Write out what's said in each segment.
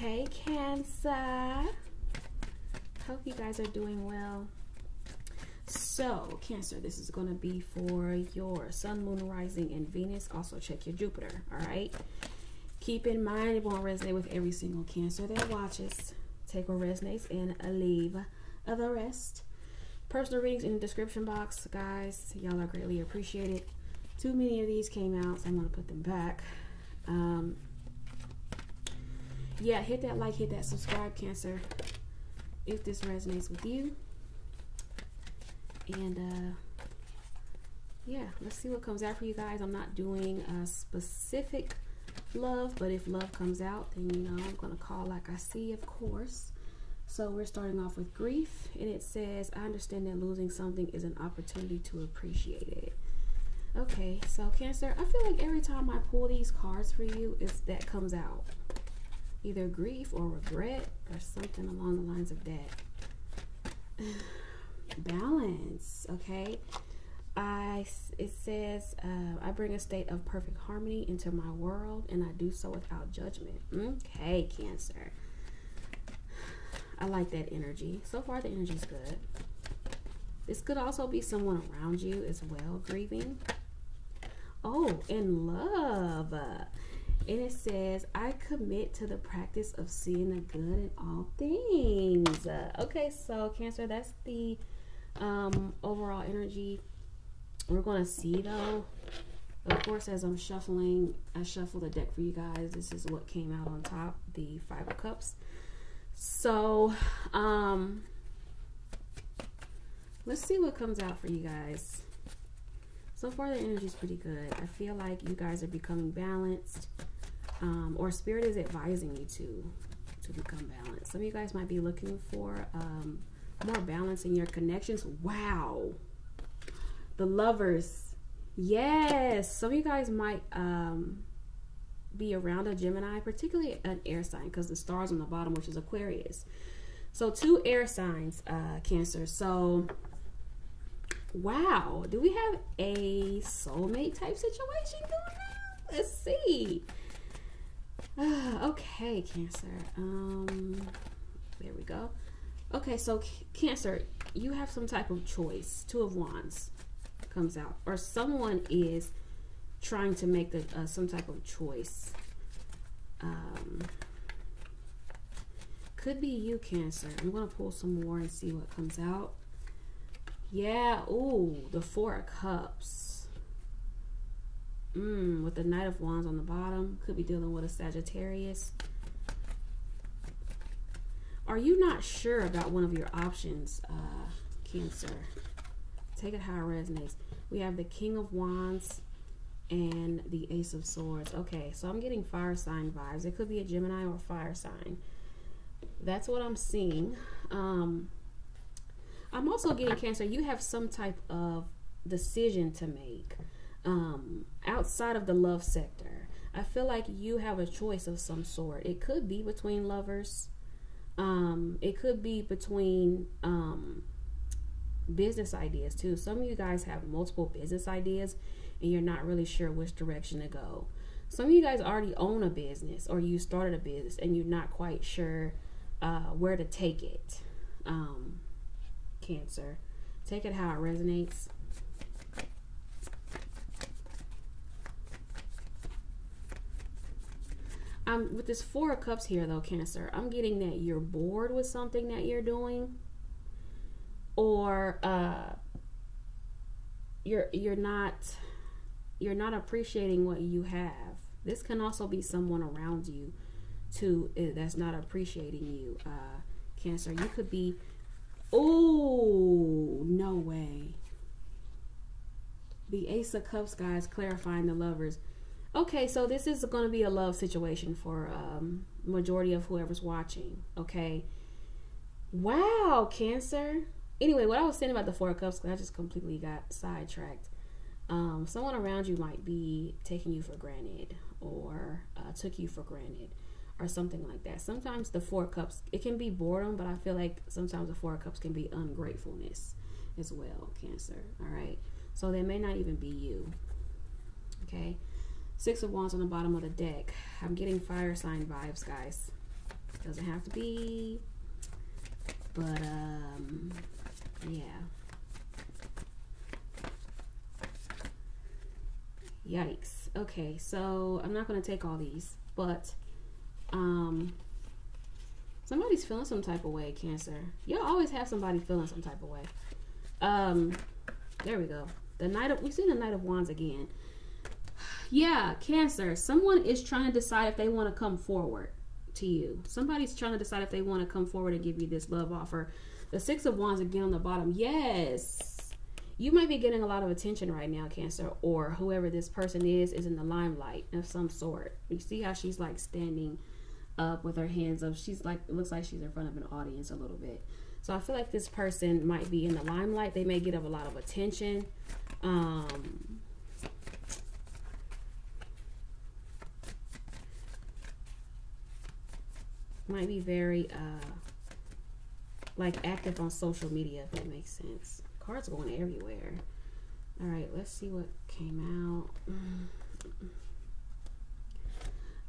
Okay, Cancer. Hope you guys are doing well. So, Cancer, this is going to be for your Sun, Moon, Rising, and Venus. Also, check your Jupiter, all right? Keep in mind, it won't resonate with every single Cancer that watches. Take what resonates and leave the rest. Personal readings in the description box, guys. Y'all are greatly appreciated. Too many of these came out, so I'm going to put them back. Um, yeah, hit that like, hit that subscribe, Cancer, if this resonates with you. And uh, yeah, let's see what comes out for you guys. I'm not doing a specific love, but if love comes out, then you know I'm going to call like I see, of course. So we're starting off with grief, and it says, I understand that losing something is an opportunity to appreciate it. Okay, so Cancer, I feel like every time I pull these cards for you, is that comes out. Either grief or regret or something along the lines of that. Balance, okay? I, it says, uh, I bring a state of perfect harmony into my world and I do so without judgment. Okay, Cancer. I like that energy. So far, the energy's good. This could also be someone around you as well, grieving. Oh, in love. And it says, I commit to the practice of seeing the good in all things. Okay, so Cancer, that's the um, overall energy we're going to see, though. Of course, as I'm shuffling, I shuffle the deck for you guys. This is what came out on top, the Five of Cups. So, um, let's see what comes out for you guys. So far, the energy is pretty good. I feel like you guys are becoming balanced, um, or Spirit is advising you to to become balanced. Some of you guys might be looking for um, more balance in your connections. Wow, the lovers. Yes, some of you guys might um, be around a Gemini, particularly an air sign, because the stars on the bottom, which is Aquarius. So two air signs, uh, Cancer. So, wow, do we have a soulmate type situation going on? Let's see. Okay, Cancer. Um, there we go. Okay, so Cancer, you have some type of choice. Two of Wands comes out, or someone is trying to make a, uh, some type of choice. Um, could be you, Cancer. I'm to pull some more and see what comes out. Yeah, ooh, the Four of Cups. Mmm, with the Knight of Wands on the bottom. Could be dealing with a Sagittarius. Are you not sure about one of your options, uh, Cancer? Take it how it resonates. We have the King of Wands and the Ace of Swords. Okay, so I'm getting fire sign vibes. It could be a Gemini or fire sign. That's what I'm seeing. Um, I'm also getting Cancer. You have some type of decision to make um, outside of the love sector. I feel like you have a choice of some sort. It could be between lovers. Um, it could be between um, business ideas too. Some of you guys have multiple business ideas and you're not really sure which direction to go. Some of you guys already own a business or you started a business and you're not quite sure uh, where to take it. Um, cancer. Take it how it resonates. Um, with this four of cups here though cancer i'm getting that you're bored with something that you're doing or uh, you're you're not you're not appreciating what you have. This can also be someone around you too eh, that's not appreciating you. Uh, cancer, you could be. Oh no way. The Ace of Cups, guys, clarifying the lovers. Okay, so this is going to be a love situation for um, majority of whoever's watching. Okay. Wow, Cancer. Anyway, what I was saying about the Four of Cups, I just completely got sidetracked um, someone around you might be taking you for granted or uh, took you for granted or something like that. Sometimes the four cups, it can be boredom, but I feel like sometimes the four cups can be ungratefulness as well, Cancer. All right. So they may not even be you. Okay. Six of Wands on the bottom of the deck. I'm getting fire sign vibes, guys. Doesn't have to be. But um yeah. Yikes. Okay, so I'm not gonna take all these, but um somebody's feeling some type of way, Cancer. You'll always have somebody feeling some type of way. Um there we go. The Knight of, we've seen the Knight of Wands again. Yeah, Cancer. Someone is trying to decide if they want to come forward to you. Somebody's trying to decide if they want to come forward and give you this love offer. The Six of Wands again on the bottom. Yes. You might be getting a lot of attention right now, Cancer, or whoever this person is is in the limelight of some sort. You see how she's like standing up with her hands up. She's like, it looks like she's in front of an audience a little bit. So I feel like this person might be in the limelight. They may get a lot of attention. Um, might be very uh like active on social media if that makes sense. Cards going everywhere. All right let's see what came out.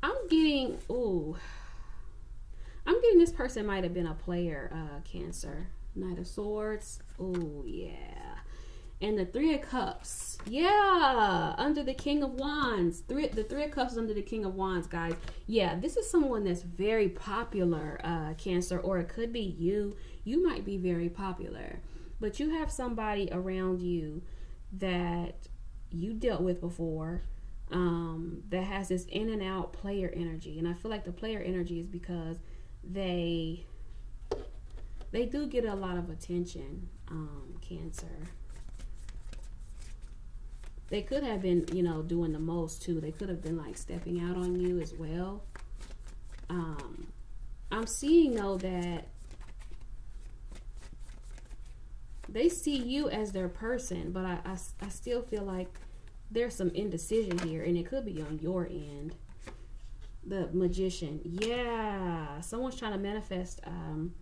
I'm getting oh i'm getting this person might have been a player uh cancer. Knight of swords. Oh yeah and the three of cups. Yeah under the king of wands. Three the three of cups under the king of wands guys. Yeah this is someone that's very popular uh cancer or it could be you. You might be very popular. But you have somebody around you that you dealt with before um that has this in and out player energy. And i feel like the player energy is because they they do get a lot of attention um cancer they could have been, you know, doing the most too. They could have been like stepping out on you as well. Um, I'm seeing though that they see you as their person, but I, I, I still feel like there's some indecision here, and it could be on your end. The magician, yeah, someone's trying to manifest um,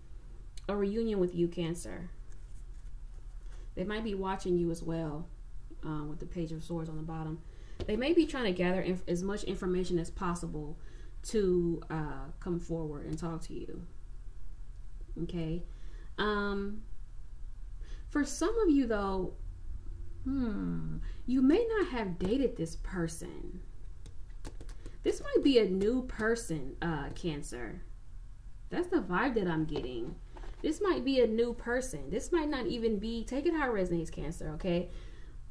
a reunion with you, Cancer. They might be watching you as well um, with the page of swords on the bottom they may be trying to gather as much information as possible to uh, come forward and talk to you. Okay? Um, for some of you though hmm you may not have dated this person. This might be a new person uh cancer. That's the vibe that i'm getting. This might be a new person. This might not even be take it how it resonates cancer okay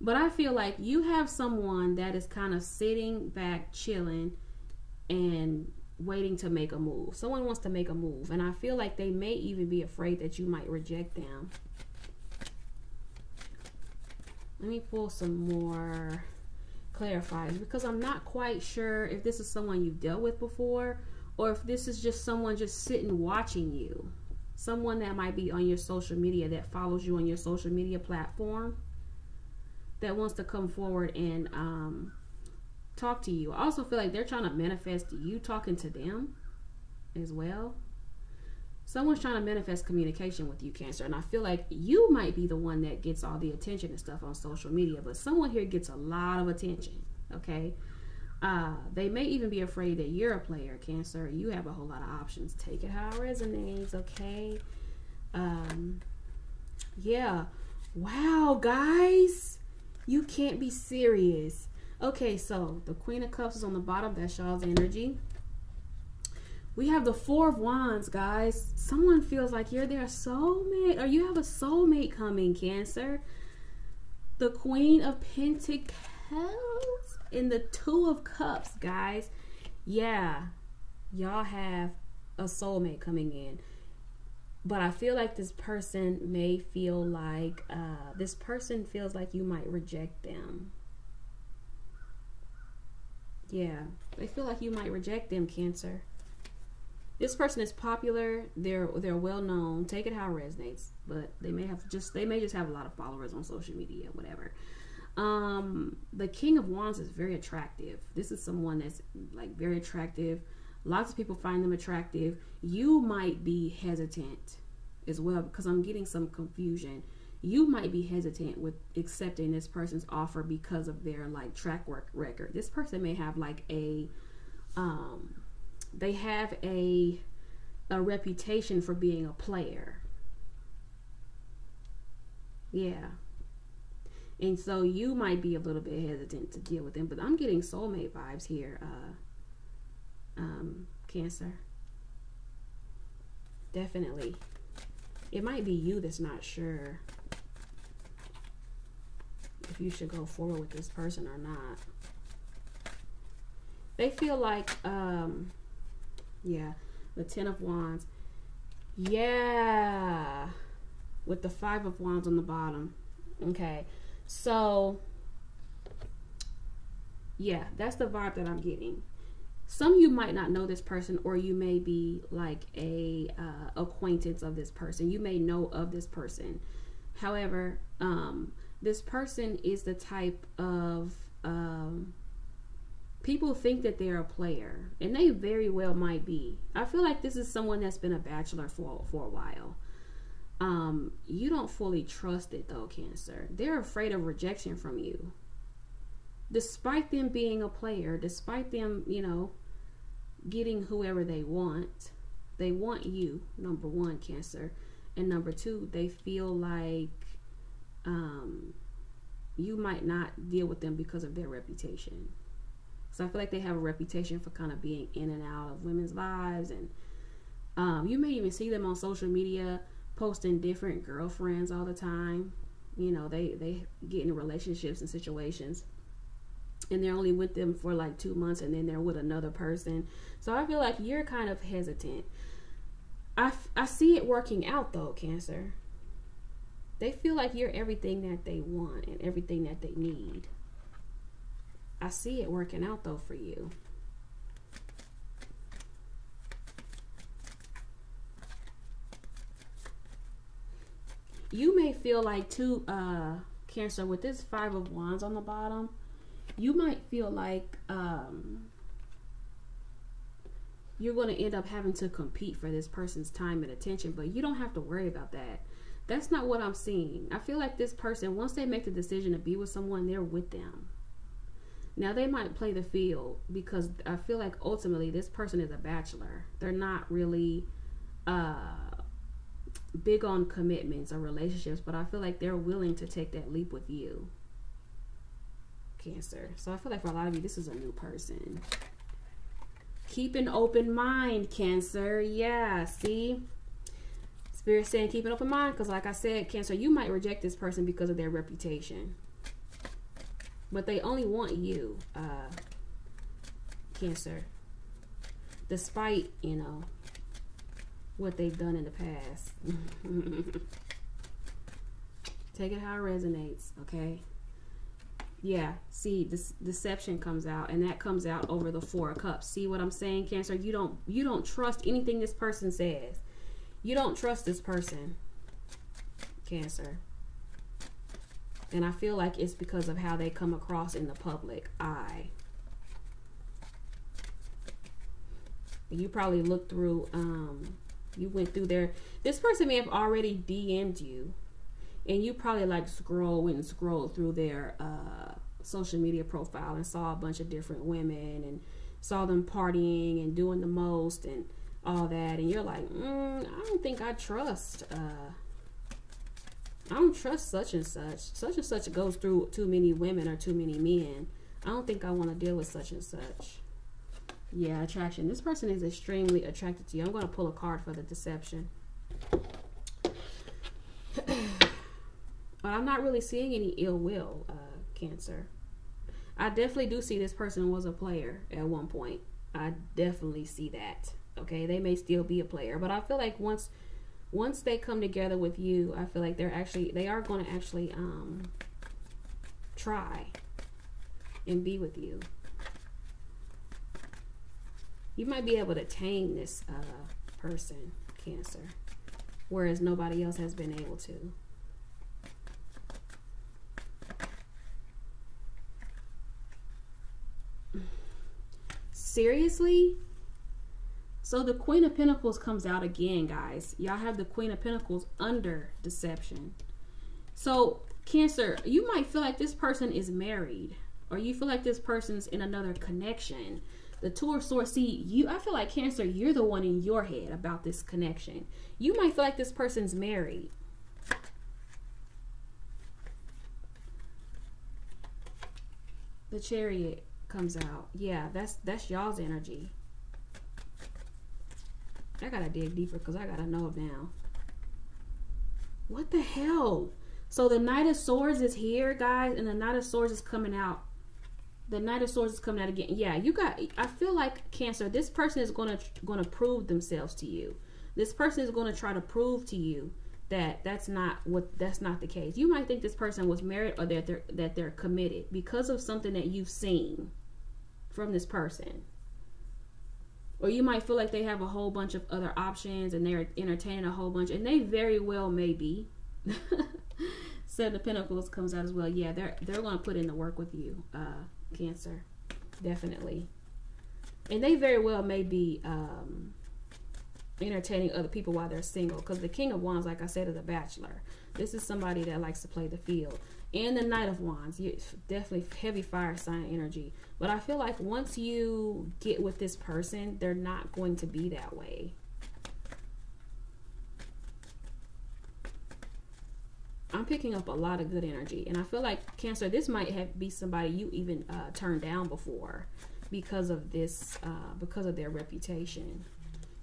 but I feel like you have someone that is kind of sitting back, chilling, and waiting to make a move. Someone wants to make a move, and I feel like they may even be afraid that you might reject them. Let me pull some more clarifiers because I'm not quite sure if this is someone you've dealt with before or if this is just someone just sitting watching you. Someone that might be on your social media that follows you on your social media platform that wants to come forward and um, talk to you. I also feel like they're trying to manifest you talking to them as well. Someone's trying to manifest communication with you, Cancer. And I feel like you might be the one that gets all the attention and stuff on social media, but someone here gets a lot of attention, okay? Uh, they may even be afraid that you're a player, Cancer. You have a whole lot of options. Take it how it resonates, okay? Um, yeah. Wow, guys. You can't be serious. Okay, so the Queen of Cups is on the bottom. That's y'all's energy. We have the Four of Wands, guys. Someone feels like you're their soulmate or you have a soulmate coming, Cancer. The Queen of Pentacles and the Two of Cups, guys. Yeah, y'all have a soulmate coming in but I feel like this person may feel like uh, this person feels like you might reject them. Yeah, they feel like you might reject them, Cancer. This person is popular. They're they're well known. Take it how it resonates, but they may have just they may just have a lot of followers on social media, whatever. Um, the King of Wands is very attractive. This is someone that's like very attractive Lots of people find them attractive. You might be hesitant as well because I'm getting some confusion. You might be hesitant with accepting this person's offer because of their like track work record. This person may have like a um they have a a reputation for being a player. Yeah. And so you might be a little bit hesitant to deal with them, but I'm getting soulmate vibes here, uh, um, Cancer. Definitely. It might be you that's not sure if you should go forward with this person or not. They feel like, um, yeah, the Ten of Wands. Yeah, with the Five of Wands on the bottom. Okay, so yeah, that's the vibe that I'm getting. Some of you might not know this person, or you may be like a uh, acquaintance of this person. You may know of this person. However, um, this person is the type of um, people think that they're a player, and they very well might be. I feel like this is someone that's been a bachelor for for a while. Um, you don't fully trust it though, Cancer. They're afraid of rejection from you. Despite them being a player, despite them, you know, getting whoever they want, they want you, number one, Cancer. And number two, they feel like um, you might not deal with them because of their reputation. So I feel like they have a reputation for kind of being in and out of women's lives, and um, you may even see them on social media posting different girlfriends all the time. You know, they they get in relationships and situations, and they're only with them for like two months, and then they're with another person. So I feel like you're kind of hesitant. I I see it working out though, Cancer. They feel like you're everything that they want and everything that they need. I see it working out though for you. You may feel like two uh, Cancer, with this Five of Wands on the bottom, you might feel like um, you're going to end up having to compete for this person's time and attention, but you don't have to worry about that. That's not what I'm seeing. I feel like this person, once they make the decision to be with someone, they're with them. Now they might play the field because I feel like ultimately this person is a bachelor. They're not really uh, big on commitments or relationships, but I feel like they're willing to take that leap with you. Cancer. So I feel like for a lot of you, this is a new person. Keep an open mind, Cancer. Yeah, see? Spirit saying keep an open mind because, like I said, Cancer, you might reject this person because of their reputation but they only want you, uh, Cancer. Despite, you know, what they've done in the past. Take it how it resonates, okay? Yeah, see, this deception comes out, and that comes out over the four of cups. See what I'm saying, Cancer? You don't you don't trust anything this person says. You don't trust this person, Cancer. And I feel like it's because of how they come across in the public eye. You probably looked through, um, you went through their, this person may have already DM'd you. And you probably like scroll and scroll through their uh, social media profile and saw a bunch of different women and saw them partying and doing the most and all that. And you're like, mm, I don't think I trust uh, I don't trust such and such. Such and such goes through too many women or too many men. I don't think I want to deal with such and such. Yeah, attraction. This person is extremely attracted to you. I'm going to pull a card for the deception. but I'm not really seeing any ill will, uh, Cancer. I definitely do see this person was a player at one point. I definitely see that. Okay, they may still be a player, but I feel like once once they come together with you, I feel like they're actually they are going to actually um try and be with you. You might be able to tame this uh, person, Cancer, whereas nobody else has been able to. Seriously? So the Queen of Pentacles comes out again, guys. Y'all have the Queen of Pentacles under deception. So Cancer, you might feel like this person is married or you feel like this person's in another connection. the two of see you i feel like cancer you're the one in your head about this connection you might feel like this person's married the chariot comes out. Yeah that's that's y'all's energy. I gotta dig deeper because i gotta know now. What the hell? So the knight of swords is here guys and the knight of swords is coming out. The knight of swords is coming out again. Yeah you got i feel like cancer this person is going to prove themselves to you. This person is to try to prove to you that that's not what that's not the case. You might think this person was married or that they're that they're committed because of something that you've seen from this person or you might feel like they have a whole bunch of other options and they're entertaining a whole bunch and they very well may be seven of pentacles comes out as well yeah they're they're going to put in the work with you uh Cancer. Definitely. And they very well may be um, entertaining other people while they're single. Because the King of Wands, like I said, is a bachelor. This is somebody that likes to play the field. And the Knight of Wands, you, definitely heavy fire sign energy. But I feel like once you get with this person, they're not going to be that way. I'm picking up a lot of good energy, and I feel like Cancer. This might have be somebody you even uh, turned down before because of this, uh, because of their reputation.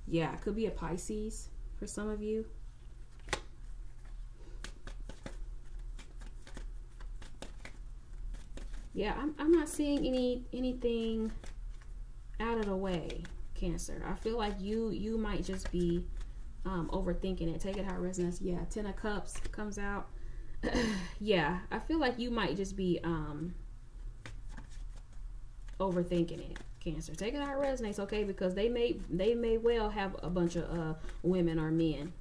Yeah, it could be a Pisces for some of you. Yeah, I'm, I'm not seeing any anything out of the way, Cancer. I feel like you you might just be um, overthinking it. Take it how it resonates. Yeah, Ten of Cups comes out. yeah, I feel like you might just be um, overthinking it. Cancer. Take it how it resonates, okay? Because they may they may well have a bunch of uh, women or men.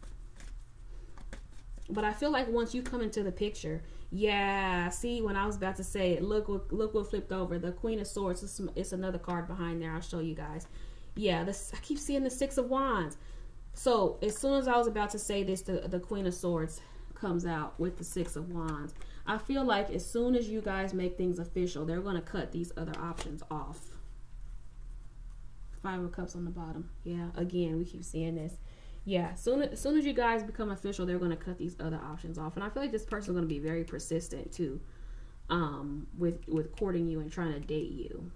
But I feel like once you come into the picture, yeah. See, when I was about to say it, look what look what flipped over. The Queen of Swords. It's, it's another card behind there. I'll show you guys. Yeah, this I keep seeing the Six of Wands. So as soon as I was about to say this, the, the Queen of Swords comes out with the Six of Wands. I feel like as soon as you guys make things official, they're going to cut these other options off. Five of Cups on the bottom. Yeah, again, we keep seeing this. Yeah, soon as soon as you guys become official, they're going to cut these other options off. And I feel like this person's going to be very persistent too um, with, with courting you and trying to date you.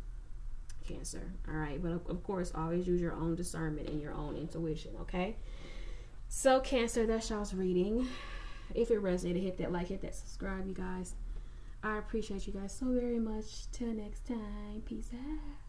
Cancer. All right. But of, of course, always use your own discernment and your own intuition. Okay. So, Cancer, that's y'all's reading. If it resonated, hit that like, hit that subscribe, you guys. I appreciate you guys so very much. Till next time. Peace out.